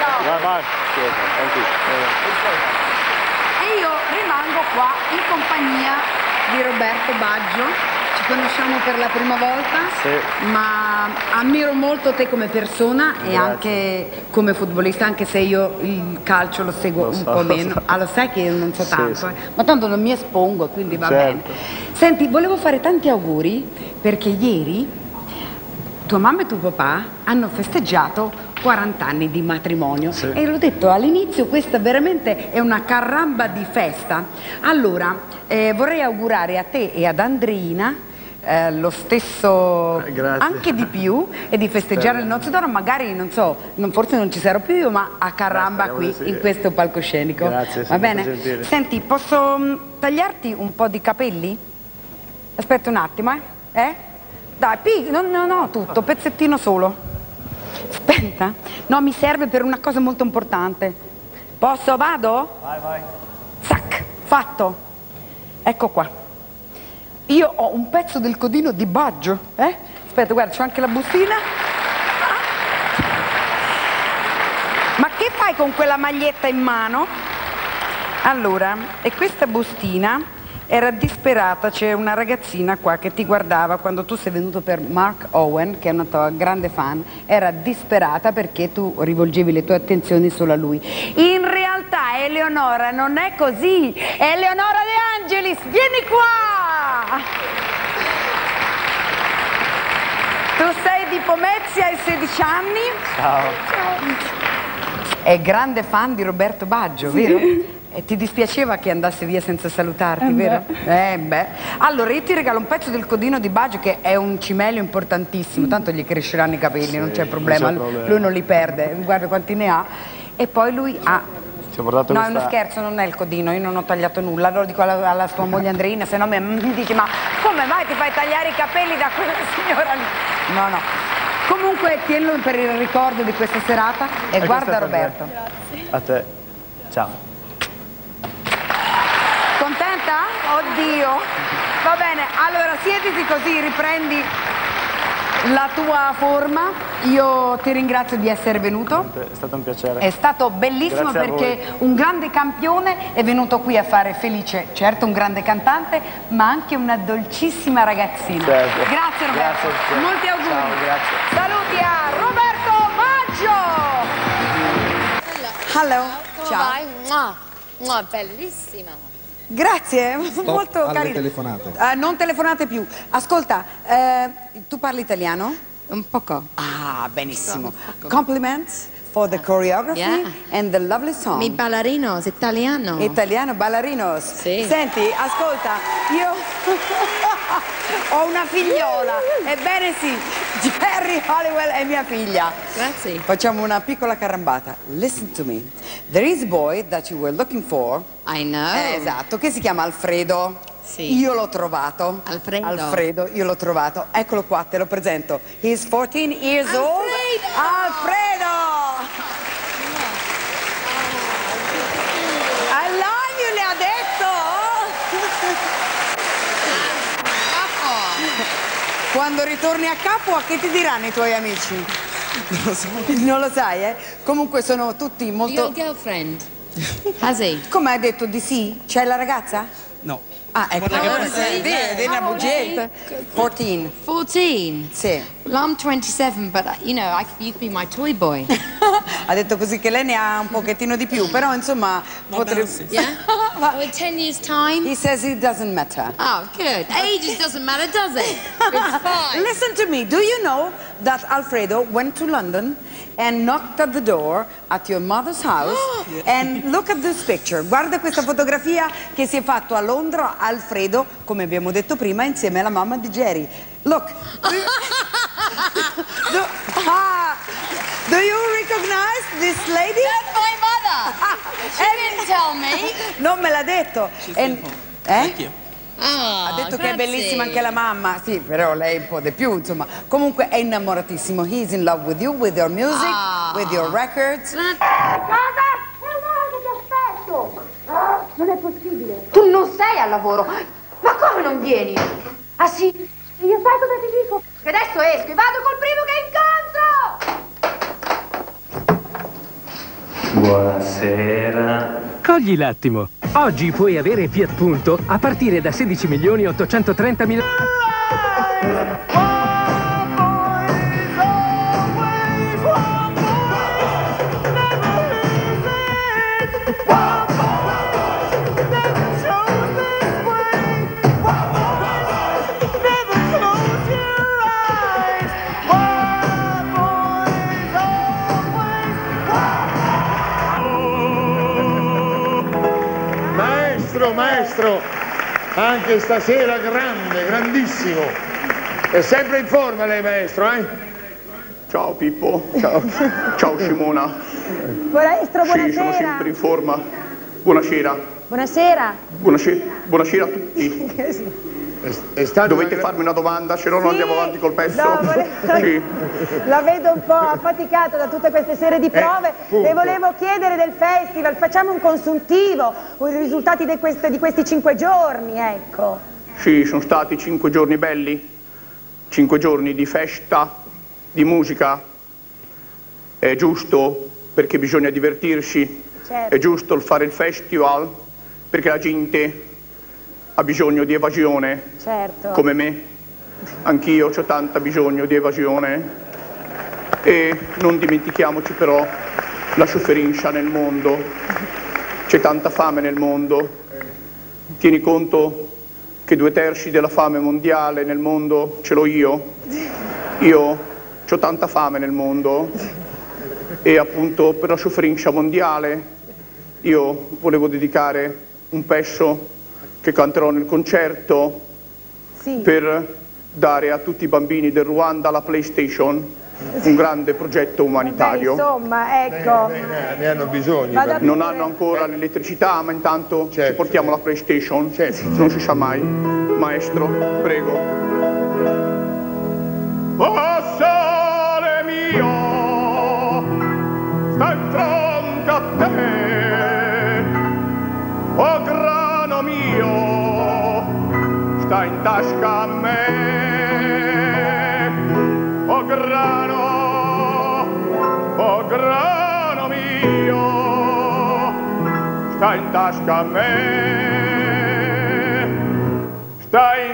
Vai, vai. E io rimango qua in compagnia di Roberto Baggio. Ci conosciamo per la prima volta, Sì. ma ammiro molto te come persona e Grazie. anche come futbolista, anche se io il calcio lo seguo Lo un so, po' meno. so. Ah, lo sai che io non so tanto, sì. eh. ma tanto non mi espongo, quindi va Certo. bene. Senti, volevo fare tanti auguri perché ieri tua mamma e tuo papà hanno festeggiato 40 anni di matrimonio Sì. e l'ho detto all'inizio questa veramente è una caramba di festa allora eh, vorrei augurare a te e ad Andrina eh, lo stesso Eh, grazie. anche di più e di festeggiare le nozze d'oro magari non so non- forse non ci sarò più io ma a caramba speriamo qui sì. in questo palcoscenico Grazie, va bene? gentile. senti posso mm, tagliarti un po' di capelli? aspetta un attimo eh? eh? dai no, no, no tutto pezzettino solo Aspetta, no, mi serve per una cosa molto importante. Posso, vado? Vai, vai. Zac, fatto. Ecco qua. Io ho un pezzo del codino di Baggio, eh? Aspetta, guarda, c'ho anche la bustina. Ma che fai con quella maglietta in mano? Allora, e questa bustina era disperata, c'è una ragazzina qua che ti guardava quando tu sei venuto per Mark Owen, che è una tua grande fan, era disperata perché tu rivolgevi le tue attenzioni solo a lui. In realtà Eleonora non è così, Eleonora De Angelis, vieni qua! Tu sei di Pomezia, hai 16 anni? Ciao. È grande fan di Roberto Baggio, vero? E ti dispiaceva che andasse via senza salutarti, vero? Eh beh. Allora io ti regalo un pezzo del codino di Baggio che è un cimelio importantissimo, tanto gli cresceranno i capelli, non c'è problema. problema. Lui non li perde, guarda quanti ne ha. E poi lui ha. Ti ho portato No, è questa... uno scherzo, non è il codino, io non ho tagliato nulla, lo dico alla, alla sua moglie Andreina, se no mi, mi dice ma come mai ti fai tagliare i capelli da quella signora lì? No, no. Comunque tienilo per il ricordo di questa serata e E guarda è Roberto. A te. Ciao. Oddio. Va bene, allora siediti così, riprendi la tua forma. Io ti ringrazio di essere venuto. È stato un piacere. È stato bellissimo Grazie perché un grande campione è venuto qui a fare felice, certo un grande cantante, ma anche una dolcissima ragazzina. Certo. Grazie Roberto. Grazie. Molti auguri. Ciao, grazie. Saluti a Roberto Maggio. Hello. Come Ciao. Mua, mua, bellissima. Grazie, molto alle carino. telefonate. Eh, non telefonate più. Ascolta, eh, tu parli italiano? Un poco. Ah, benissimo. Compliments for the choreography Yeah. and the lovely song. Mi ballerinos italiano. Italiano ballerinos. Sì. Senti, ascolta, io ho una figliola. Ebbene sì, Jerry Halliwell è mia figlia. Grazie. Facciamo una piccola carambata. Listen to me. There is a boy that you were looking for. I know. Eh, esatto, che si chiama Alfredo. Sì. Io l'ho trovato. Alfredo. Alfredo, io l'ho trovato. Eccolo qua, te lo presento. He's 14 years old. Alfredo! Alfredo! All'agno le ha detto. Quando ritorni a capo, a che ti diranno i tuoi amici? Non lo so. Non lo sai, eh? Comunque sono tutti Your molto... girlfriend. Has he? Come hai detto di sì? C'è la ragazza? No. Ah, ecco. Guarda che Sì, di- di una bugia. are 14. 14. Sì. Well, I'm 27, but uh, you know, I, you could be my toy boy. ha detto così che lei ne ha un pochettino di più, però insomma potrebbe... Yeah? well, in 10 years' time. He says it doesn't matter. Oh, good. Age doesn't matter, does it? It's fine. Listen to me. Do you know that Alfredo went to London and knocked at the door at your mother's house and look at this picture. Guarda questa fotografia che si è fatto a Londra Alfredo, come abbiamo detto prima, insieme alla mamma di Jerry. Look. Do, ah, do you recognize this lady? That's my mother. She didn't tell me. Non me l'ha detto. And- eh? Oh, Ha detto che è grazie. bellissima anche la mamma, sì, però lei un po' di più, insomma. Comunque è innamoratissimo. He's in love with you, with your music, Ah. with your records. Cosa? Eh, guarda, ti aspetto! Non è possibile. Tu non sei al lavoro. Ma come non vieni? Ah sì? Io sai cosa ti dico? Che adesso esco e vado col primo che incontro! Buonasera. Cogli l'attimo. Oggi puoi avere Fiat Punto a partire da 16 milioni 830 mila... Maestro, maestro, anche stasera grande, grandissimo. È sempre in forma lei, maestro, eh? Ciao Pippo, ciao, ciao Simona. Maestro, Sì, sono buonasera. sempre in forma. Buonasera, Buonasera. buonasera, buonasera a tutti. Dovete farmi una domanda, se no non Sì. andiamo avanti col pezzo. No, vole- Sì. La vedo un po' affaticato da tutte queste serie di prove. punto. Le volevo chiedere del festival, facciamo un consuntivo, i risultati di, queste- di questi cinque giorni, ecco. Sì, sono stati cinque giorni belli, cinque giorni di festa, di musica. È giusto perché bisogna divertirsi, Certo. è giusto il fare il festival perché la gente ha bisogno di evasione, Certo. come me. Anch'io ho tanta bisogno di evasione. E non dimentichiamoci però la sofferenza nel mondo. C'è tanta fame nel mondo. Tieni conto che due terzi della fame mondiale nel mondo ce l'ho io. Io ho tanta fame nel mondo e appunto per la sofferenza mondiale io volevo dedicare un pezzo che canterò nel concerto Sì. per dare a tutti i bambini del Ruanda la PlayStation, un grande progetto Beh, umanitario. insomma, ecco. Ne, ne hanno bisogno. Non hanno ancora l'elettricità, ma intanto ci Certo, portiamo la PlayStation. Non si sa mai. Maestro, prego. Oh grano mio, sta in tasca a me, sta in